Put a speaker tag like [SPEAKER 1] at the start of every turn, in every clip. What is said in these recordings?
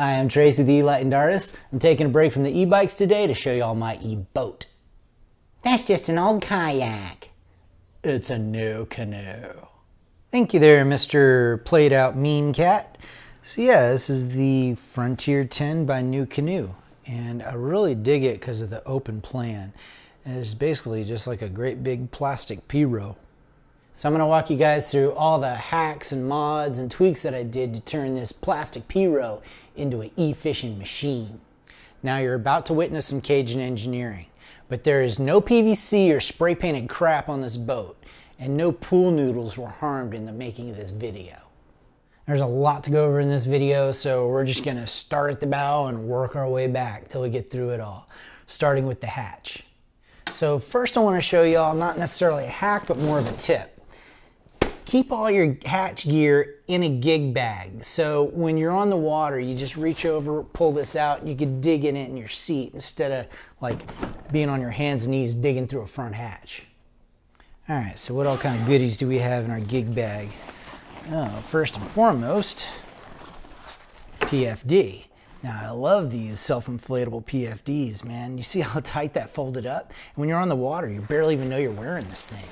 [SPEAKER 1] Hi, I'm Tracy, the E-Lightened Artist. I'm taking a break from the e-bikes today to show you all my e-boat.
[SPEAKER 2] That's just an old kayak.
[SPEAKER 1] It's a new canoe. Thank you there, Mr. Played Out Mean Cat. So yeah, this is the Frontier 10 by NuCanoe. And I really dig it because of the open plan. It's basically just like a great big plastic pirogue. So I'm going to walk you guys through all the hacks and mods and tweaks that I did to turn this plastic pirogue into an e-fishing machine. Now you're about to witness some Cajun engineering, but there is no PVC or spray painted crap on this boat, and no pool noodles were harmed in the making of this video. There's a lot to go over in this video, so we're just going to start at the bow and work our way back till we get through it all, starting with the hatch. So first I want to show y'all not necessarily a hack, but more of a tip keep all your hatch gear in a gig bag. So when you're on the water, you just reach over, pull this out, you can dig in it in your seat instead of like being on your hands and knees digging through a front hatch. All right, so what all kind of goodies do we have in our gig bag? Oh, first and foremost, PFD. Now, I love these self-inflatable PFDs, man. You see how tight that folded up? And when you're on the water, you barely even know you're wearing this thing.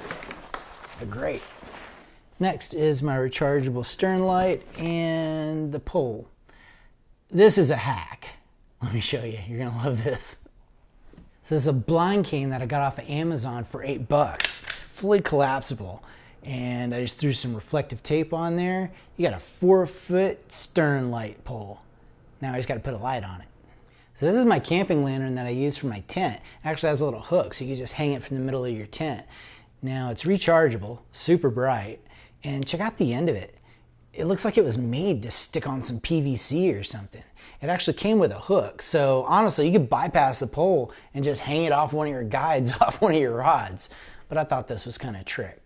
[SPEAKER 1] They're great. Next is my rechargeable stern light and the pole. This is a hack. Let me show you. You're gonna love this. So this is a blind cane that I got off of Amazon for eight bucks, fully collapsible. And I just threw some reflective tape on there. You got a four foot stern light pole. Now I just gotta put a light on it. So this is my camping lantern that I use for my tent. It actually has a little hook so you can just hang it from the middle of your tent. Now it's rechargeable, super bright, and check out the end of it. It looks like it was made to stick on some PVC or something. It actually came with a hook. So honestly, you could bypass the pole and just hang it off one of your guides off one of your rods. But I thought this was kind of trick.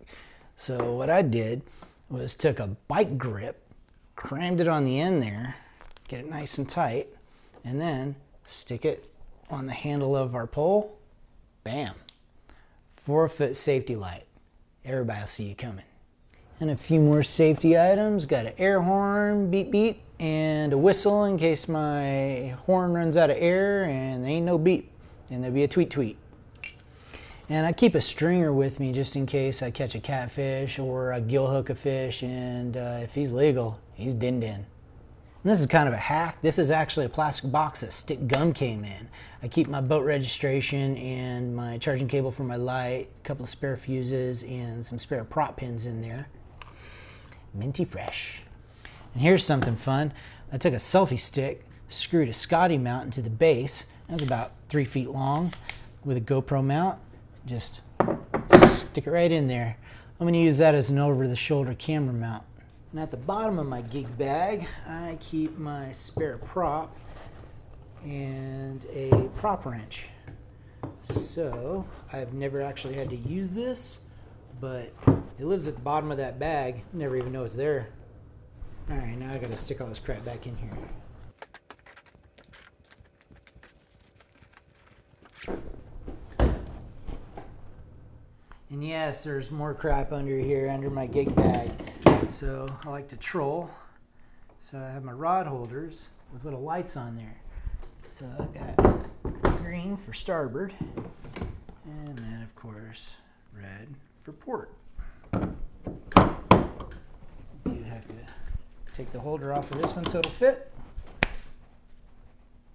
[SPEAKER 1] So what I did was took a bike grip, crammed it on the end there, get it nice and tight, and then stick it on the handle of our pole. Bam. Four foot safety light. Everybody will see you coming and a few more safety items. Got an air horn, beep beep, and a whistle in case my horn runs out of air and there ain't no beep. And there'll be a tweet tweet. And I keep a stringer with me just in case I catch a catfish or a gill hook a fish. And uh, if he's legal, he's din din. And this is kind of a hack. This is actually a plastic box that stick gum came in. I keep my boat registration and my charging cable for my light, a couple of spare fuses, and some spare prop pins in there minty fresh. And here's something fun. I took a selfie stick, screwed a Scotty mount into the base. That was about three feet long with a GoPro mount. Just stick it right in there. I'm going to use that as an over-the-shoulder camera mount. And at the bottom of my gig bag, I keep my spare prop and a prop wrench. So I've never actually had to use this, but it lives at the bottom of that bag. Never even know it's there. All right, now I gotta stick all this crap back in here. And yes, there's more crap under here, under my gig bag. So I like to troll. So I have my rod holders with little lights on there. So I've got green for starboard, and then of course red for port. You have to take the holder off of this one so it'll fit.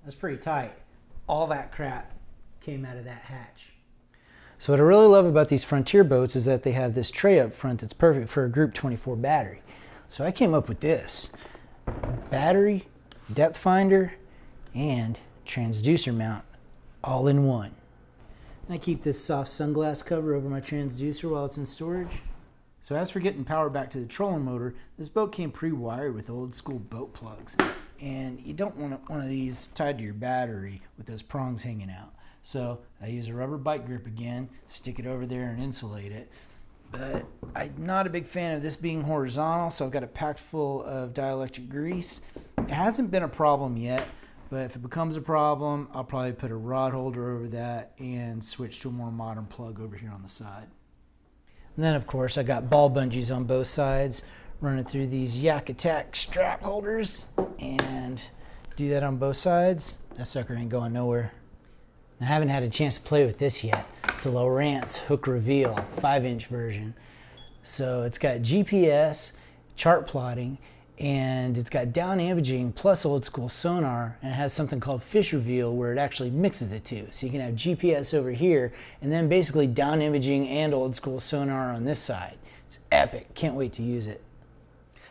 [SPEAKER 1] That's pretty tight. All that crap came out of that hatch. So what I really love about these Frontier boats is that they have this tray up front that's perfect for a Group 24 battery. So I came up with this. Battery, depth finder, and transducer mount all in one. I keep this soft sunglass cover over my transducer while it's in storage. So as for getting power back to the trolling motor, this boat came pre-wired with old school boat plugs. And you don't want one of these tied to your battery with those prongs hanging out. So I use a rubber bike grip again, stick it over there and insulate it. But I'm not a big fan of this being horizontal, so I've got it packed full of dielectric grease. It hasn't been a problem yet, but if it becomes a problem, I'll probably put a rod holder over that and switch to a more modern plug over here on the side. And then, of course, I got ball bungees on both sides running through these YakAttack strap holders. And Do that on both sides. That sucker ain't going nowhere. I haven't had a chance to play with this yet. It's a Lowrance Hook Reveal 5 inch version. So it's got GPS, chart plotting, and it's got down imaging plus old school sonar, and it has something called fish reveal where it actually mixes the two. So you can have GPS over here, and then basically down imaging and old school sonar on this side. It's epic. Can't wait to use it.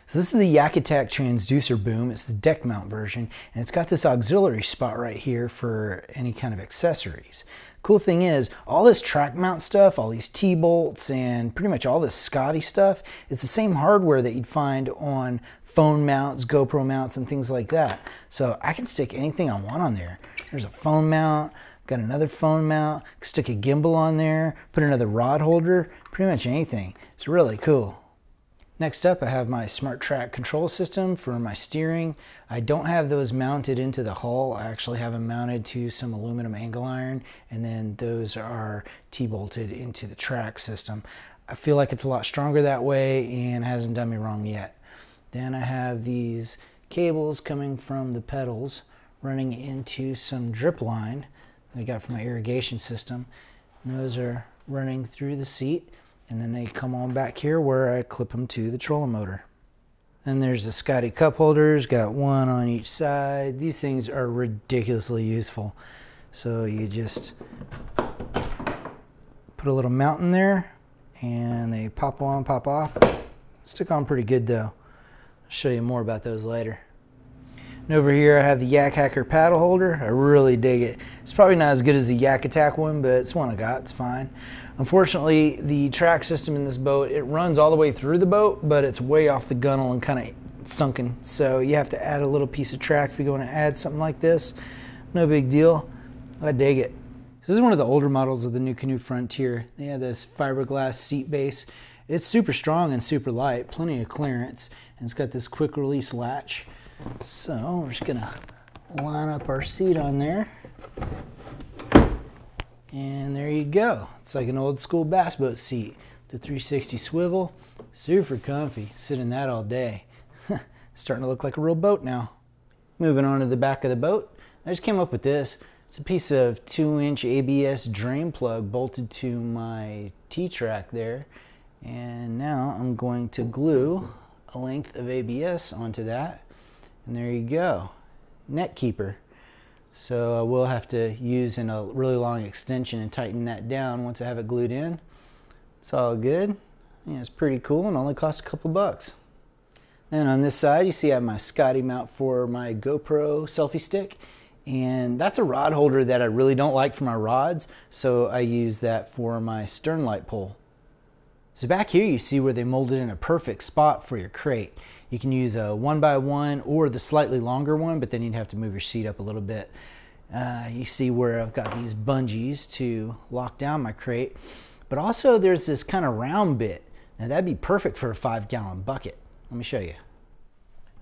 [SPEAKER 1] So this is the YakAttack transducer boom. It's the deck mount version, and it's got this auxiliary spot right here for any kind of accessories. Cool thing is, all this track mount stuff, all these T-bolts, and pretty much all this Scotty stuff, it's the same hardware that you'd find on phone mounts, GoPro mounts, and things like that. So I can stick anything I want on there. There's a phone mount, got another phone mount, stick a gimbal on there, put another rod holder, pretty much anything. It's really cool. Next up, I have my Smart Track control system for my steering. I don't have those mounted into the hull. I actually have them mounted to some aluminum angle iron, and then those are T-bolted into the track system. I feel like it's a lot stronger that way and hasn't done me wrong yet. Then I have these cables coming from the pedals running into some drip line that I got from my irrigation system. And those are running through the seat and then they come on back here where I clip them to the trolling motor. Then there's the Scotty cup holders, got one on each side. These things are ridiculously useful. So you just put a little mount in there and they pop on, pop off. Stick on pretty good though. I'll show you more about those later. And over here I have the YakHacker paddle holder. I really dig it. It's probably not as good as the YakAttack one, but it's one I got. It's fine. Unfortunately, the track system in this boat, it runs all the way through the boat, but it's way off the gunnel and kind of sunken. So you have to add a little piece of track if you're going to add something like this. No big deal. I dig it. This is one of the older models of the NuCanoe Frontier. They have this fiberglass seat base. It's super strong and super light, plenty of clearance, and it's got this quick release latch. So we're just gonna line up our seat on there. And there you go. It's like an old school bass boat seat. The 360 swivel, super comfy. Sit in that all day. Starting to look like a real boat now. Moving on to the back of the boat, I just came up with this. It's a piece of 2 inch ABS drain plug bolted to my T-track there. And now I'm going to glue a length of ABS onto that. And there you go. Net keeper. So uh, I will have to use in a really long extension and tighten that down once I have it glued in. It's all good. Yeah, it's pretty cool and only costs a couple bucks. Then on this side, you see I have my Scotty mount for my GoPro selfie stick. And that's a rod holder that I really don't like for my rods, so I use that for my stern light pole. So back here you see where they molded in a perfect spot for your crate. You can use a one by one or the slightly longer one, but then you'd have to move your seat up a little bit. Uh, you see where I've got these bungees to lock down my crate, but also there's this kind of round bit. Now that'd be perfect for a five gallon bucket. Let me show you.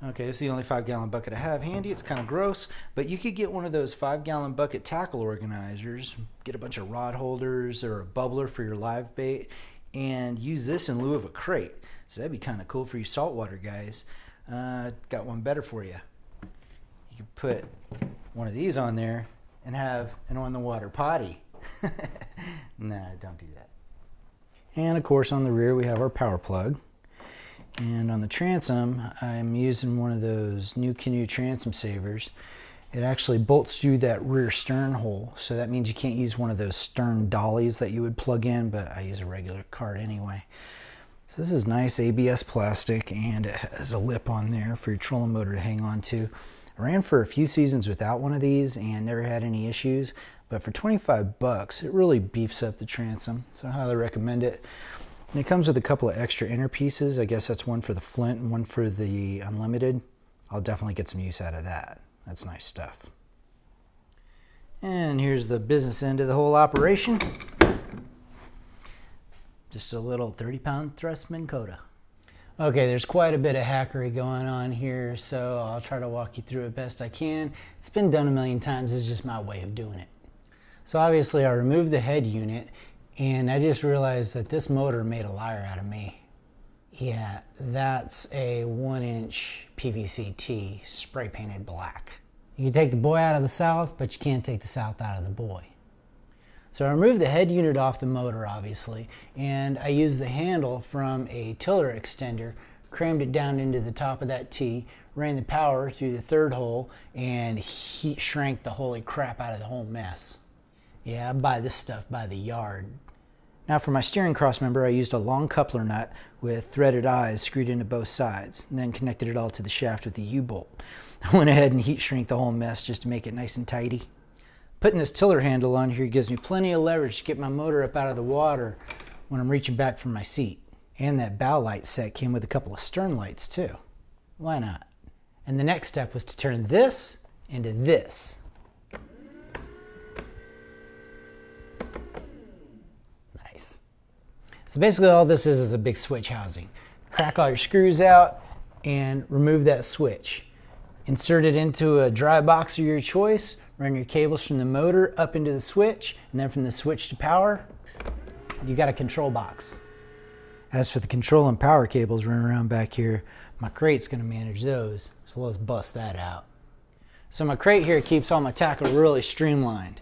[SPEAKER 1] Okay, this is the only five gallon bucket I have handy. It's kind of gross, but you could get one of those five gallon bucket tackle organizers, get a bunch of rod holders or a bubbler for your live bait, and use this in lieu of a crate. So that'd be kind of cool for you saltwater guys. Uh, got one better for you. You could put one of these on there and have an on the water potty. nah, don't do that. And of course, on the rear, we have our power plug. And on the transom, I'm using one of those NuCanoe transom savers. It actually bolts through that rear stern hole, so that means you can't use one of those stern dollies that you would plug in, but I use a regular cart anyway. So this is nice ABS plastic and it has a lip on there for your trolling motor to hang on to. I ran for a few seasons without one of these and never had any issues, but for 25 bucks, it really beefs up the transom, so I highly recommend it. And it comes with a couple of extra inner pieces. I guess that's one for the Flint and one for the Unlimited. I'll definitely get some use out of that. That's nice stuff. And here's the business end of the whole operation. Just a little 30 pound thrust Minn Kota. Okay, there's quite a bit of hackery going on here, so I'll try to walk you through it best I can. It's been done a million times, it's just my way of doing it. So obviously I removed the head unit and I just realized that this motor made a liar out of me. Yeah, that's a one inch PVC T spray painted black. You can take the boy out of the south, but you can't take the south out of the boy. So I removed the head unit off the motor, obviously, and I used the handle from a tiller extender, crammed it down into the top of that T, ran the power through the third hole, and heat shrank the holy crap out of the whole mess. Yeah, I buy this stuff by the yard. Now for my steering cross member, I used a long coupler nut with threaded eyes screwed into both sides, and then connected it all to the shaft with a U-bolt. I went ahead and heat shrink the whole mess just to make it nice and tidy. Putting this tiller handle on here gives me plenty of leverage to get my motor up out of the water when I'm reaching back from my seat. And that bow light set came with a couple of stern lights too. Why not? And the next step was to turn this into this. Nice. So basically all this is is a big switch housing. Crack all your screws out and remove that switch. Insert it into a dry box of your choice, run your cables from the motor up into the switch, and then from the switch to power, you got a control box. As for the control and power cables running around back here, my crate's gonna manage those, so let's bust that out. So my crate here keeps all my tackle really streamlined.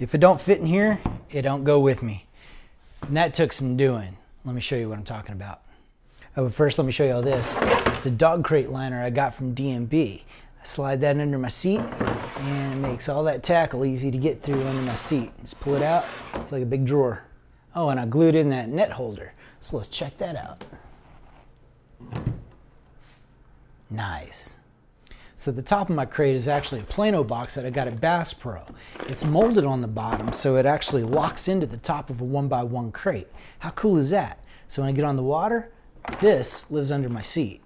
[SPEAKER 1] If it don't fit in here, it don't go with me. And that took some doing. Let me show you what I'm talking about. Oh, but first let me show you all this. It's a dog crate liner I got from DMB. I slide that under my seat and it makes all that tackle easy to get through under my seat. Just pull it out, it's like a big drawer. Oh, and I glued in that net holder. So let's check that out. Nice. So the top of my crate is actually a Plano box that I got at Bass Pro. It's molded on the bottom so it actually locks into the top of a one by one crate. How cool is that? So when I get on the water, this lives under my seat.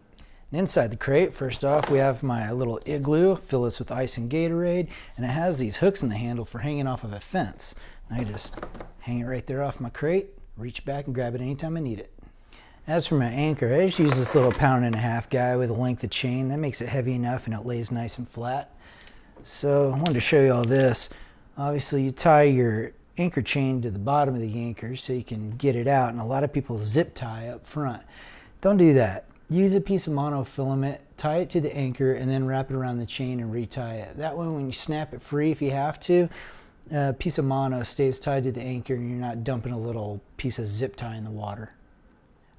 [SPEAKER 1] And inside the crate, first off, we have my little igloo, fill this with ice and Gatorade, and it has these hooks in the handle for hanging off of a fence. And I just hang it right there off my crate, reach back and grab it anytime I need it. As for my anchor, I just use this little pound and a half guy with a length of chain. That makes it heavy enough and it lays nice and flat. So I wanted to show you all this. Obviously you tie your anchor chain to the bottom of the anchor so you can get it out and a lot of people zip tie up front. Don't do that. Use a piece of monofilament, tie it to the anchor and then wrap it around the chain and retie it. That way when you snap it free if you have to, a piece of mono stays tied to the anchor and you're not dumping a little piece of zip tie in the water.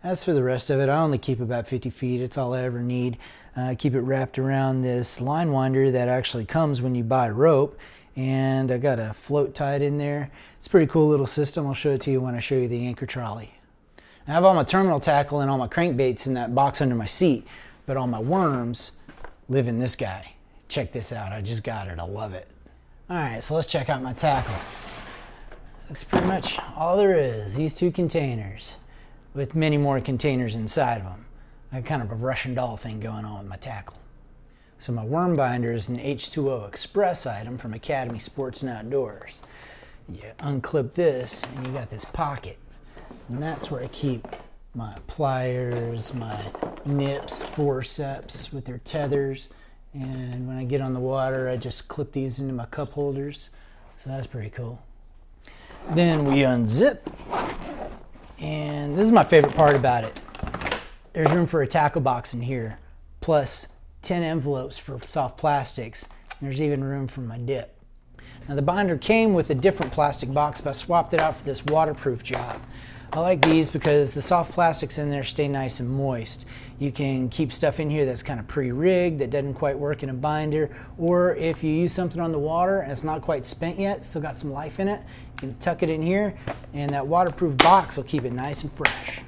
[SPEAKER 1] As for the rest of it, I only keep about 50 feet. It's all I ever need. Uh, keep it wrapped around this line winder that actually comes when you buy rope. And I got a float tied in there. It's a pretty cool little system. I'll show it to you when I show you the anchor trolley. I have all my terminal tackle and all my crankbaits in that box under my seat, but all my worms live in this guy. Check this out. I just got it. I love it. All right, so let's check out my tackle. That's pretty much all there is. These two containers with many more containers inside of them. I kind of a Russian doll thing going on with my tackle. So my worm binder is an H2O Express item from Academy Sports and Outdoors. You unclip this and you got this pocket. And that's where I keep my pliers, my nips, forceps with their tethers. And when I get on the water, I just clip these into my cup holders. So that's pretty cool. Then we unzip and this is my favorite part about it. There's room for a tackle box in here, plus 10 envelopes for soft plastics. There's even room for my dip. Now the binder came with a different plastic box, but I swapped it out for this waterproof job. I like these because the soft plastics in there stay nice and moist. You can keep stuff in here that's kind of pre-rigged, that doesn't quite work in a binder, or if you use something on the water and it's not quite spent yet, still got some life in it, you can tuck it in here, and that waterproof box will keep it nice and fresh.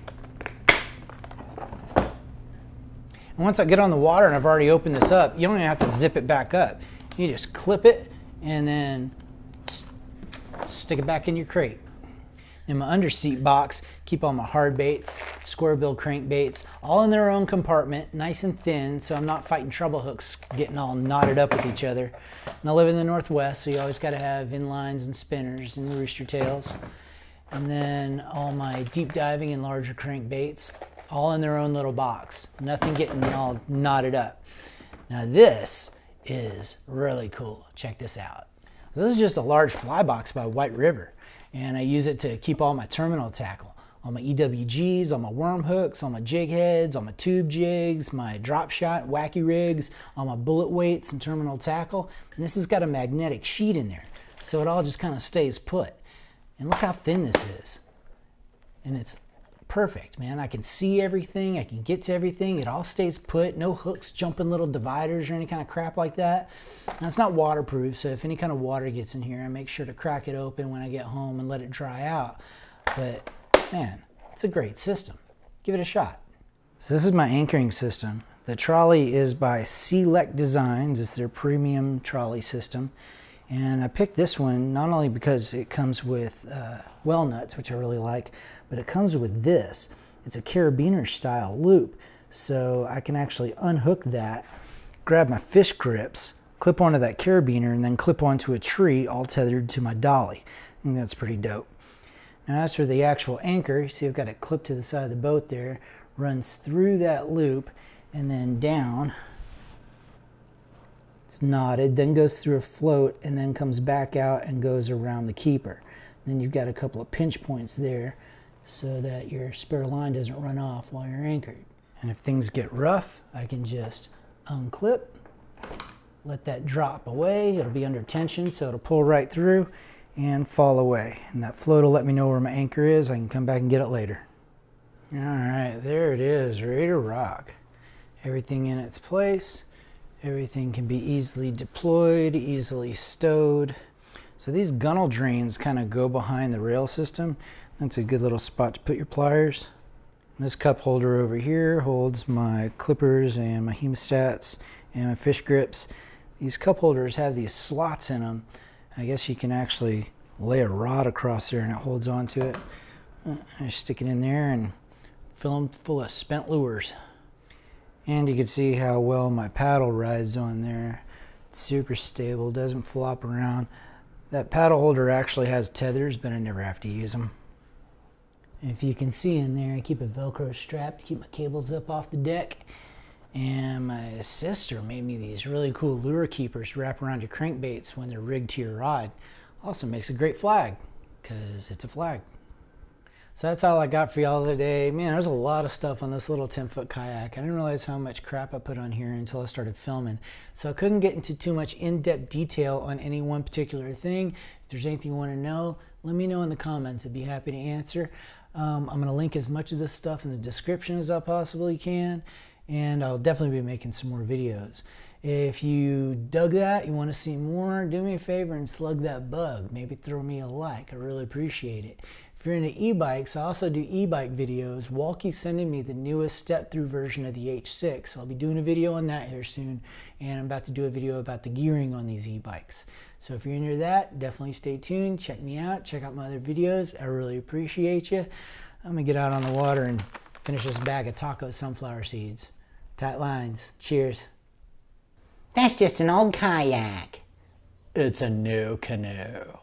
[SPEAKER 1] And once I get on the water and I've already opened this up, you don't even have to zip it back up. You just clip it and then stick it back in your crate. In my underseat box, keep all my hard baits, square bill crankbaits, all in their own compartment, nice and thin, so I'm not fighting treble hooks getting all knotted up with each other. And I live in the Northwest, so you always got to have inlines and spinners and rooster tails. And then all my deep diving and larger crankbaits, all in their own little box. Nothing getting all knotted up. Now this is really cool. Check this out. This is just a large fly box by White River and I use it to keep all my terminal tackle. all my EWGs, all my worm hooks, all my jig heads, all my tube jigs, my drop shot, wacky rigs, all my bullet weights and terminal tackle. And this has got a magnetic sheet in there. So it all just kind of stays put. And look how thin this is. And it's perfect, man. I can see everything. I can get to everything. It all stays put. No hooks jumping little dividers or any kind of crap like that. Now, it's not waterproof, so if any kind of water gets in here, I make sure to crack it open when I get home and let it dry out. But man, it's a great system. Give it a shot. So this is my anchoring system. The trolley is by Sealect Designs. It's their premium trolley system. And I picked this one not only because it comes with uh, well nuts, which I really like, but it comes with this. It's a carabiner style loop. So I can actually unhook that, grab my fish grips, clip onto that carabiner, and then clip onto a tree all tethered to my dolly. I think that's pretty dope. Now as for the actual anchor, you see I've got it clipped to the side of the boat there, runs through that loop and then down. It's knotted, then goes through a float and then comes back out and goes around the keeper. Then you've got a couple of pinch points there so that your spare line doesn't run off while you're anchored. And if things get rough, I can just unclip, let that drop away. It'll be under tension, so it'll pull right through and fall away. And that float will let me know where my anchor is. I can come back and get it later. All right, there it is, ready to rock. Everything in its place. Everything can be easily deployed, easily stowed. So these gunnel drains kind of go behind the rail system. That's a good little spot to put your pliers. This cup holder over here holds my clippers and my hemostats and my fish grips. These cup holders have these slots in them I guess you can actually lay a rod across there and it holds onto it. I stick it in there and fill them full of spent lures. And you can see how well my paddle rides on there. It's super stable, doesn't flop around. That paddle holder actually has tethers, but I never have to use them. If you can see in there, I keep a Velcro strap to keep my cables up off the deck. And my sister made me these really cool lure keepers to wrap around your crankbaits when they're rigged to your rod. Also makes a great flag because it's a flag. So that's all I got for y'all today. Man, there's a lot of stuff on this little 10 foot kayak. I didn't realize how much crap I put on here until I started filming. So I couldn't get into too much in depth detail on any one particular thing. If there's anything you want to know, let me know in the comments. I'd be happy to answer. Um, I'm going to link as much of this stuff in the description as I possibly can and I'll definitely be making some more videos. If you dug that, you want to see more, do me a favor and slug that bug. Maybe throw me a like. I really appreciate it. If you're into e-bikes, I also do e-bike videos. Wallke's sending me the newest step-through version of the H6. So I'll be doing a video on that here soon, and I'm about to do a video about the gearing on these e-bikes. So if you're into that, definitely stay tuned. Check me out. Check out my other videos. I really appreciate you. I'm gonna get out on the water and finish this bag of taco sunflower seeds. Tight lines. Cheers.
[SPEAKER 2] That's just an old kayak.
[SPEAKER 1] It's a new canoe.